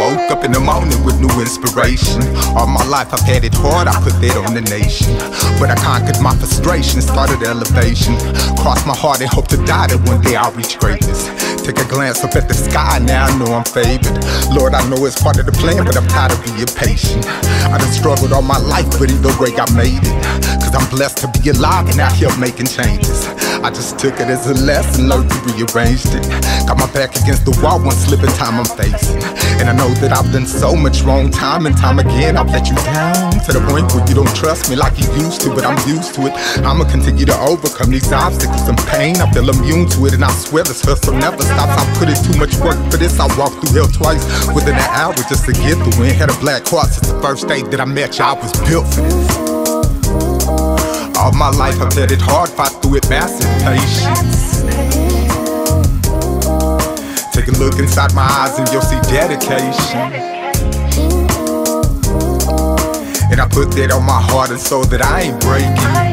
woke up in the morning with new inspiration. All my life I've had it hard, I put that on the nation. But I conquered my frustration, started elevation. Crossed my heart and hope to die that one day I'll reach greatness. Take a glance up at the sky, now I know I'm favored. Lord, I know it's part of the plan, but I'm tired of being patient. I done struggled all my life, but either way I made it. Cause I'm blessed to be alive and out here making changes. I just took it as a lesson, learned to rearrange it. Got my back against the wall, one slipping time I'm facing. And I know that I've done so much wrong time and time again. I've let you down to the point where you don't trust me like you used to, but I'm used to it. I'ma continue to overcome these obstacles and pain. I feel immune to it, and I swear this hustle never stops. I put in too much work for this. I walked through hell twice within an hour just to get through it. Had a black heart since the first day that I met you. I was built for this. All my life I've had it hard, fought through it, massive patience. Take a look inside my eyes and you'll see dedication. And I put that on my heart and soul that I ain't breaking.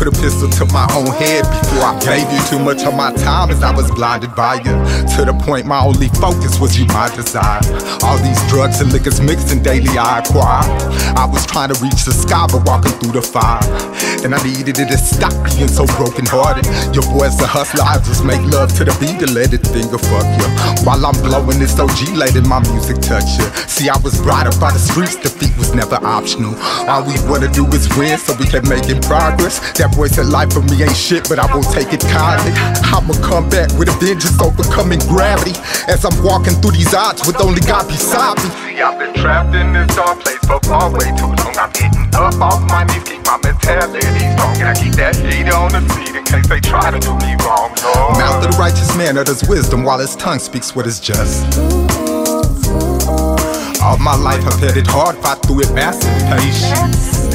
Put a pistol to my own head before I gave you too much of my time as I was blinded by you. To the point my only focus was you, my desire. All these drugs and liquors mixing daily I acquire. I was trying to reach the sky but walking through the fire. And I needed it to stop being so broken hearted. Your boy's a hustler, I just make love to the beat and let it finger fuck you. While I'm blowing this OG, letting my music touch you. See, I was brought up by the streets, defeat was never optional. All we wanna do is win so we can make it progress. That boy said life for me ain't shit, but I won't take it kindly. I'ma come back with a vengeance, overcoming gravity. As I'm walking through these odds with only God beside me. See, I've been trapped in this dark place for far way too long. I'm getting up off my knees, keep my mentality strong. And I keep that heat on the seat in case they try to do me wrong. Lord. Mouth of the righteous man utters wisdom while his tongue speaks what is just. All my life I've had it hard, fought through it, massive patience.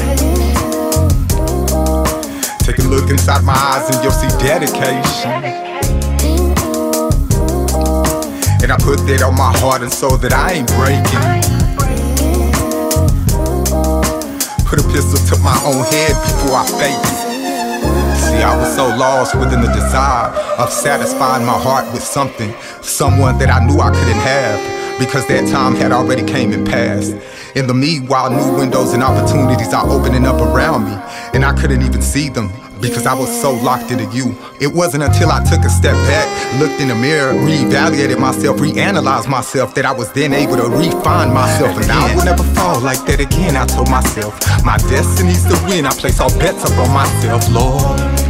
Take a look inside my eyes and you'll see dedication. And I put that on my heart and soul that I ain't breaking. Put a pistol to my own head before I face. See, I was so lost within the desire of satisfying my heart with something, someone that I knew I couldn't have because that time had already came and passed. In the meanwhile, new windows and opportunities are opening up around me, and I couldn't even see them because I was so locked into you. It wasn't until I took a step back, looked in the mirror, reevaluated myself, reanalyzed myself, that I was then able to refine myself. And I will never fall like that again, I told myself. My destiny's to win, I place all bets up on myself, Lord.